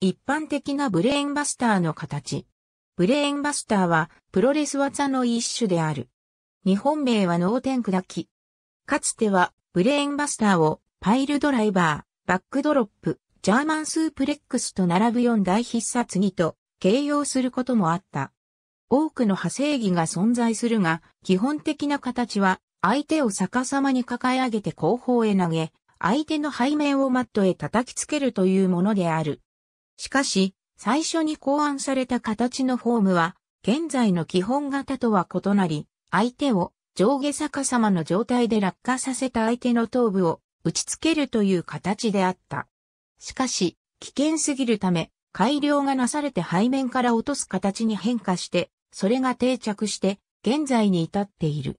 一般的なブレーンバスターの形。ブレーンバスターはプロレス技の一種である。日本名は脳天砕き。かつてはブレーンバスターをパイルドライバー、バックドロップ、ジャーマンスープレックスと並ぶ4大必殺技と形容することもあった。多くの派生技が存在するが、基本的な形は相手を逆さまに抱え上げて後方へ投げ、相手の背面をマットへ叩きつけるというものである。しかし、最初に考案された形のフォームは、現在の基本型とは異なり、相手を上下逆さまの状態で落下させた相手の頭部を打ち付けるという形であった。しかし、危険すぎるため、改良がなされて背面から落とす形に変化して、それが定着して、現在に至っている。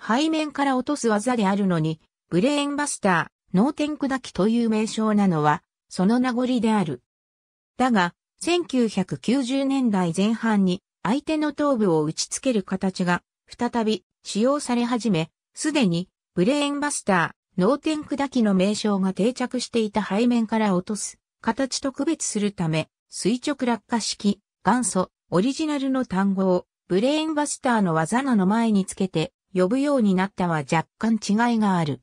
背面から落とす技であるのに、ブレーンバスター、脳天砕きという名称なのは、その名残である。だが、1990年代前半に相手の頭部を打ち付ける形が再び使用され始め、すでにブレーンバスター、脳天砕きの名称が定着していた背面から落とす形と区別するため、垂直落下式、元祖、オリジナルの単語をブレーンバスターの技名の前につけて呼ぶようになったは若干違いがある。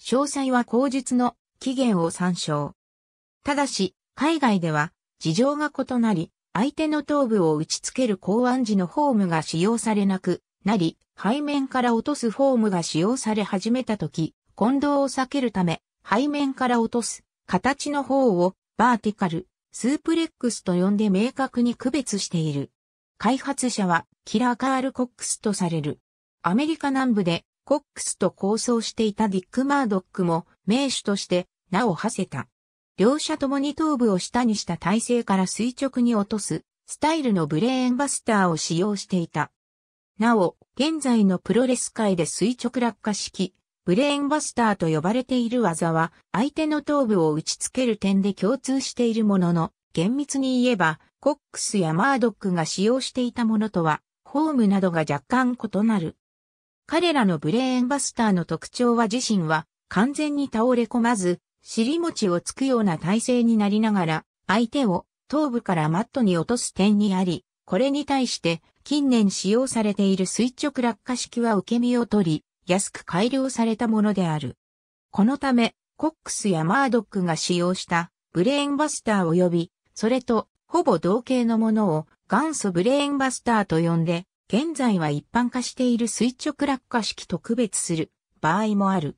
詳細は口述の起源を参照。ただし、海外では事情が異なり、相手の頭部を打ち付ける公安時のフォームが使用されなくなり、背面から落とすフォームが使用され始めたとき、混同を避けるため、背面から落とす形の方をバーティカル、スープレックスと呼んで明確に区別している。開発者はキラーカール・コックスとされる。アメリカ南部でコックスと構想していたディック・マードックも名手として名を馳せた。両者ともに頭部を下にした体勢から垂直に落とすスタイルのブレーンバスターを使用していた。なお、現在のプロレス界で垂直落下式、ブレーンバスターと呼ばれている技は、相手の頭部を打ち付ける点で共通しているものの、厳密に言えば、コックスやマードックが使用していたものとは、フォームなどが若干異なる。彼らのブレーンバスターの特徴は自身は、完全に倒れ込まず、尻餅をつくような体勢になりながら、相手を頭部からマットに落とす点にあり、これに対して近年使用されている垂直落下式は受け身を取り、安く改良されたものである。このため、コックスやマードックが使用したブレーンバスター及び、それとほぼ同型のものを元祖ブレーンバスターと呼んで、現在は一般化している垂直落下式と区別する場合もある。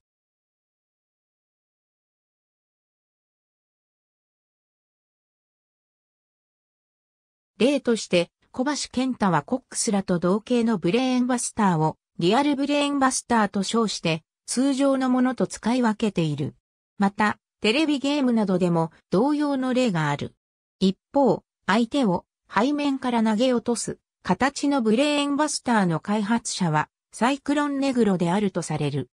例として、小橋健太はコックスらと同型のブレーンバスターをリアルブレーンバスターと称して通常のものと使い分けている。また、テレビゲームなどでも同様の例がある。一方、相手を背面から投げ落とす形のブレーンバスターの開発者はサイクロンネグロであるとされる。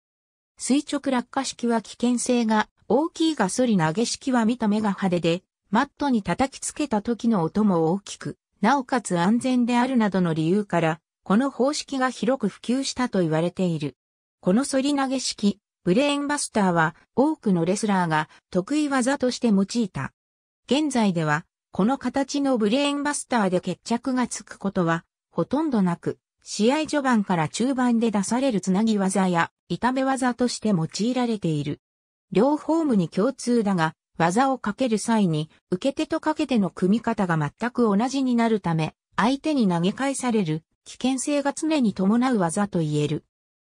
垂直落下式は危険性が大きいがソリ投げ式は見た目が派手で、マットに叩きつけた時の音も大きく、なおかつ安全であるなどの理由から、この方式が広く普及したと言われている。この反り投げ式、ブレーンバスターは多くのレスラーが得意技として用いた。現在では、この形のブレーンバスターで決着がつくことはほとんどなく、試合序盤から中盤で出されるつなぎ技や痛め技として用いられている。両フォームに共通だが、技をかける際に、受け手とかけ手の組み方が全く同じになるため、相手に投げ返される危険性が常に伴う技と言える。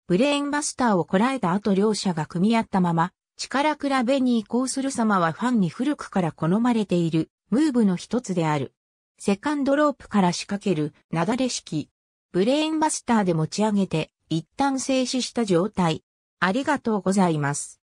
ブレーンバスターをこらえた後両者が組み合ったまま、力比べに移行する様はファンに古くから好まれているムーブの一つである。セカンドロープから仕掛けるなだれ式。ブレーンバスターで持ち上げて一旦静止した状態。ありがとうございます。